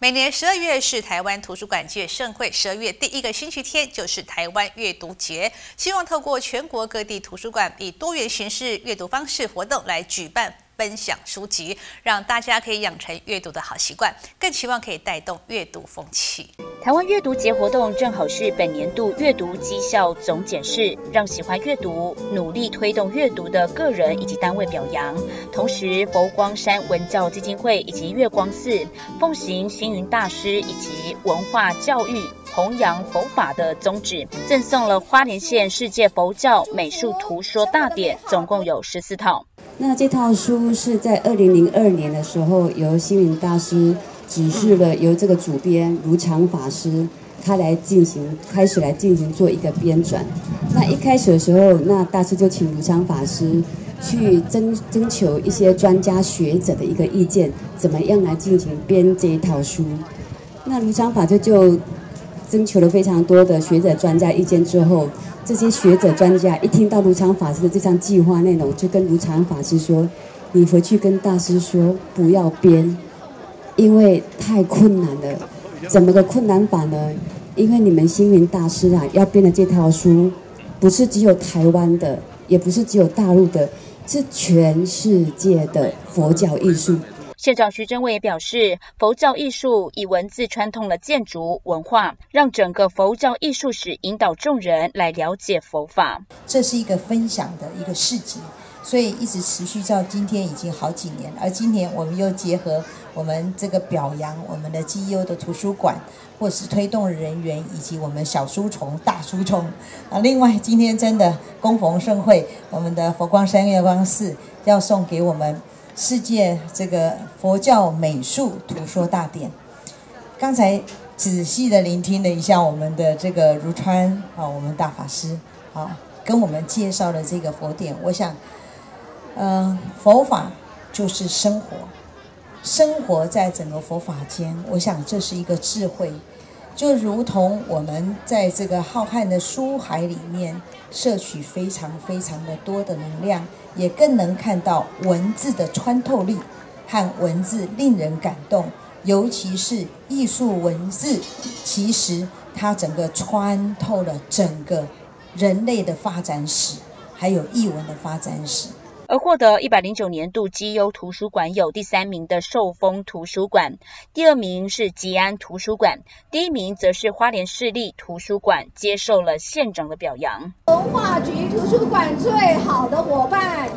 每年十二月是台湾图书馆界盛会，十二月第一个星期天就是台湾阅读节。希望透过全国各地图书馆以多元形式阅读方式活动来举办分享书籍，让大家可以养成阅读的好习惯，更期望可以带动阅读风气。台湾阅读节活动正好是本年度阅读绩效总检视，让喜欢阅读、努力推动阅读的个人以及单位表扬。同时，佛光山文教基金会以及月光寺奉行星云大师以及文化教育、弘扬佛法的宗旨，赠送了花莲县世界佛教美术图说大典，总共有十四套。那这套书是在二零零二年的时候由星云大师。指示了由这个主编如常法师，他来进行开始来进行做一个编纂。那一开始的时候，那大师就请如常法师去征征求一些专家学者的一个意见，怎么样来进行编这一套书。那如常法师就征求了非常多的学者专家意见之后，这些学者专家一听到如常法师的这项计划内容，就跟如常法师说：“你回去跟大师说，不要编。”因为太困难了，怎么个困难法呢？因为你们星云大师啊，要编的这套书，不是只有台湾的，也不是只有大陆的，是全世界的佛教艺术。县长徐祯伟也表示，佛教艺术以文字穿透了建筑文化，让整个佛教艺术史引导众人来了解佛法。这是一个分享的一个市集。所以一直持续到今天已经好几年，而今年我们又结合我们这个表扬我们的 GEO 的图书馆，或是推动人员以及我们小书虫、大书虫啊。另外今天真的恭逢盛会，我们的佛光山月光寺要送给我们世界这个佛教美术图说大典。刚才仔细的聆听了一下我们的这个如川啊，我们大法师啊，跟我们介绍的这个佛典，我想。嗯，佛法就是生活，生活在整个佛法间。我想这是一个智慧，就如同我们在这个浩瀚的书海里面摄取非常非常的多的能量，也更能看到文字的穿透力和文字令人感动。尤其是艺术文字，其实它整个穿透了整个人类的发展史，还有译文的发展史。而获得一百零九年度基优图书馆有第三名的寿丰图书馆，第二名是吉安图书馆，第一名则是花莲市立图书馆，接受了县长的表扬。文化局图书馆最好的伙伴，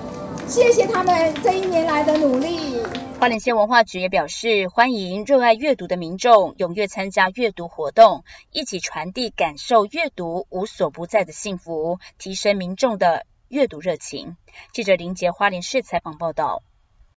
谢谢他们这一年来的努力。花莲县文化局也表示，欢迎热爱阅读的民众踊跃参加阅读活动，一起传递感受阅读无所不在的幸福，提升民众的。阅读热情。记者林杰花莲市采访报道。